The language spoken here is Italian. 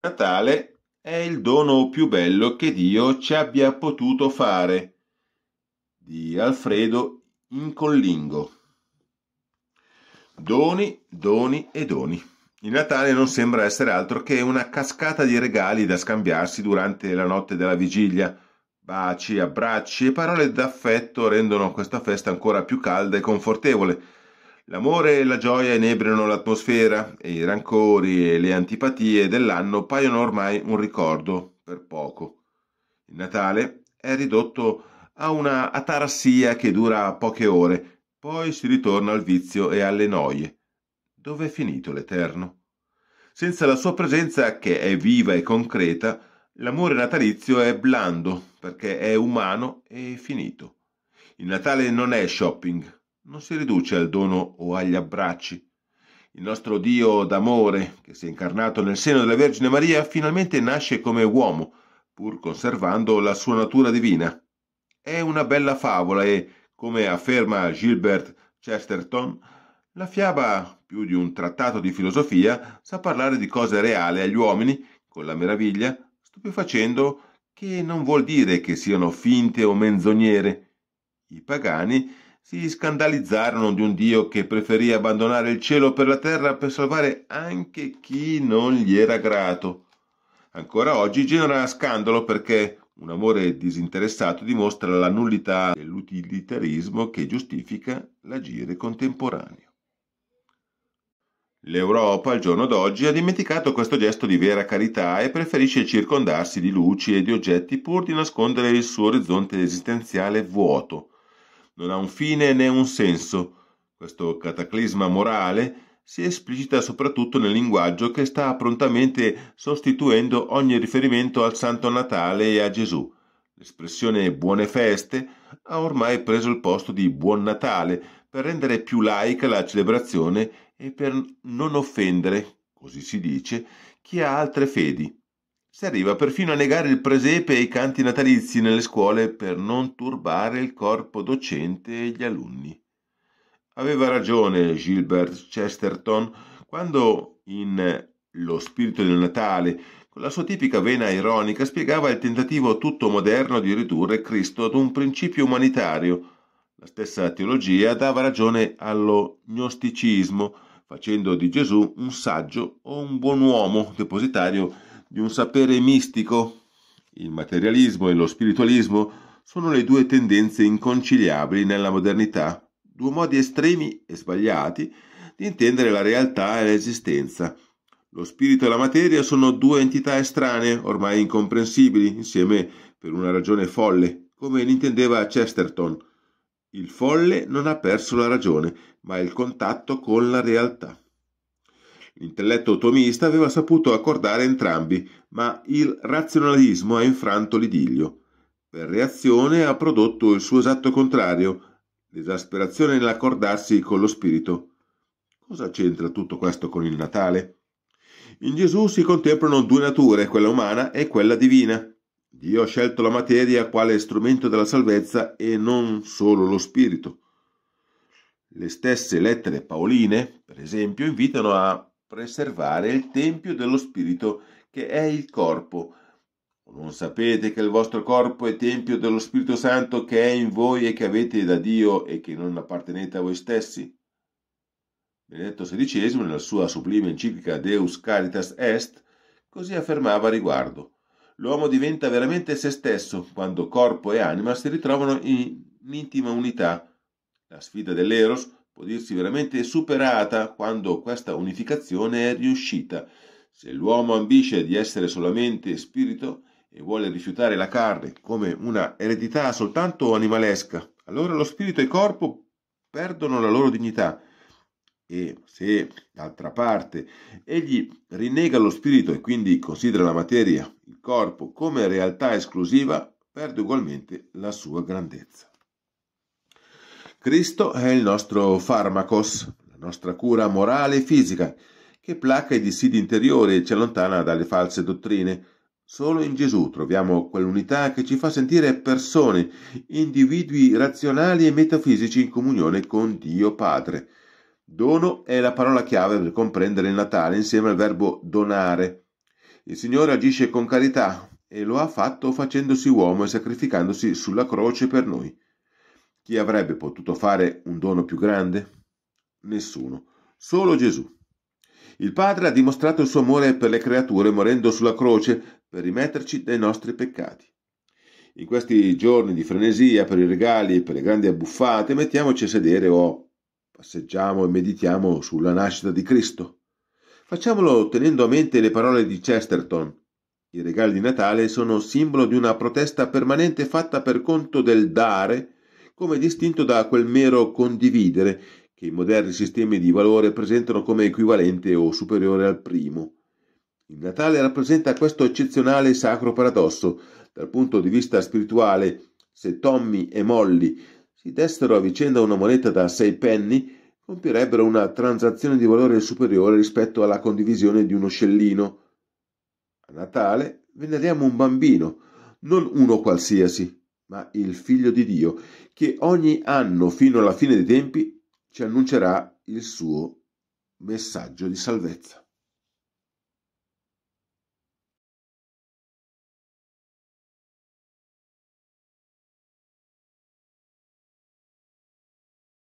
Natale è il dono più bello che Dio ci abbia potuto fare. Di Alfredo Incollingo. Doni, doni e doni. Il Natale non sembra essere altro che una cascata di regali da scambiarsi durante la notte della vigilia. Baci, abbracci e parole d'affetto rendono questa festa ancora più calda e confortevole L'amore e la gioia inebriano l'atmosfera e i rancori e le antipatie dell'anno paiono ormai un ricordo per poco. Il Natale è ridotto a una atarassia che dura poche ore, poi si ritorna al vizio e alle noie. Dove è finito l'Eterno? Senza la sua presenza, che è viva e concreta, l'amore natalizio è blando, perché è umano e finito. Il Natale non è shopping, non si riduce al dono o agli abbracci. Il nostro Dio d'amore, che si è incarnato nel seno della Vergine Maria, finalmente nasce come uomo, pur conservando la sua natura divina. È una bella favola e, come afferma Gilbert Chesterton, la fiaba, più di un trattato di filosofia, sa parlare di cose reali agli uomini, con la meraviglia, stupefacendo che non vuol dire che siano finte o menzognere. I pagani si scandalizzarono di un Dio che preferì abbandonare il cielo per la terra per salvare anche chi non gli era grato. Ancora oggi genera scandalo perché un amore disinteressato dimostra la nullità dell'utilitarismo che giustifica l'agire contemporaneo. L'Europa al giorno d'oggi ha dimenticato questo gesto di vera carità e preferisce circondarsi di luci e di oggetti pur di nascondere il suo orizzonte esistenziale vuoto non ha un fine né un senso. Questo cataclisma morale si esplicita soprattutto nel linguaggio che sta prontamente sostituendo ogni riferimento al Santo Natale e a Gesù. L'espressione buone feste ha ormai preso il posto di buon Natale per rendere più laica la celebrazione e per non offendere, così si dice, chi ha altre fedi. Si arriva perfino a negare il presepe e i canti natalizi nelle scuole per non turbare il corpo docente e gli alunni. Aveva ragione Gilbert Chesterton quando in Lo spirito del Natale, con la sua tipica vena ironica, spiegava il tentativo tutto moderno di ridurre Cristo ad un principio umanitario. La stessa teologia dava ragione allo gnosticismo, facendo di Gesù un saggio o un buon uomo depositario di un sapere mistico. Il materialismo e lo spiritualismo sono le due tendenze inconciliabili nella modernità, due modi estremi e sbagliati di intendere la realtà e l'esistenza. Lo spirito e la materia sono due entità estranee, ormai incomprensibili, insieme per una ragione folle, come l'intendeva Chesterton. Il folle non ha perso la ragione, ma il contatto con la realtà. L'intelletto ottomista aveva saputo accordare entrambi, ma il razionalismo ha infranto l'idillio. Per reazione ha prodotto il suo esatto contrario, l'esasperazione nell'accordarsi con lo spirito. Cosa c'entra tutto questo con il Natale? In Gesù si contemplano due nature, quella umana e quella divina. Dio ha scelto la materia quale strumento della salvezza e non solo lo spirito. Le stesse lettere paoline, per esempio, invitano a preservare il tempio dello Spirito che è il corpo. Non sapete che il vostro corpo è tempio dello Spirito Santo che è in voi e che avete da Dio e che non appartenete a voi stessi? Benedetto XVI, nella sua sublime enciclica Deus Caritas Est, così affermava a riguardo. L'uomo diventa veramente se stesso quando corpo e anima si ritrovano in intima unità. La sfida dell'Eros può dirsi veramente superata quando questa unificazione è riuscita. Se l'uomo ambisce di essere solamente spirito e vuole rifiutare la carne come una eredità soltanto animalesca, allora lo spirito e il corpo perdono la loro dignità. E se, d'altra parte, egli rinnega lo spirito e quindi considera la materia, il corpo, come realtà esclusiva, perde ugualmente la sua grandezza. Cristo è il nostro farmacos, la nostra cura morale e fisica, che placa i dissidi interiori e ci allontana dalle false dottrine. Solo in Gesù troviamo quell'unità che ci fa sentire persone, individui razionali e metafisici in comunione con Dio Padre. Dono è la parola chiave per comprendere il Natale insieme al verbo donare. Il Signore agisce con carità e lo ha fatto facendosi uomo e sacrificandosi sulla croce per noi. Chi avrebbe potuto fare un dono più grande? Nessuno, solo Gesù. Il Padre ha dimostrato il suo amore per le creature morendo sulla croce per rimetterci dai nostri peccati. In questi giorni di frenesia per i regali e per le grandi abbuffate, mettiamoci a sedere o passeggiamo e meditiamo sulla nascita di Cristo. Facciamolo tenendo a mente le parole di Chesterton. I regali di Natale sono simbolo di una protesta permanente fatta per conto del dare come distinto da quel mero condividere che i moderni sistemi di valore presentano come equivalente o superiore al primo. Il Natale rappresenta questo eccezionale sacro paradosso. Dal punto di vista spirituale, se Tommy e Molly si dessero a vicenda una moneta da sei penny, compierebbero una transazione di valore superiore rispetto alla condivisione di uno scellino. A Natale veneriamo un bambino, non uno qualsiasi, ma il Figlio di Dio, che ogni anno fino alla fine dei tempi ci annuncerà il suo messaggio di salvezza.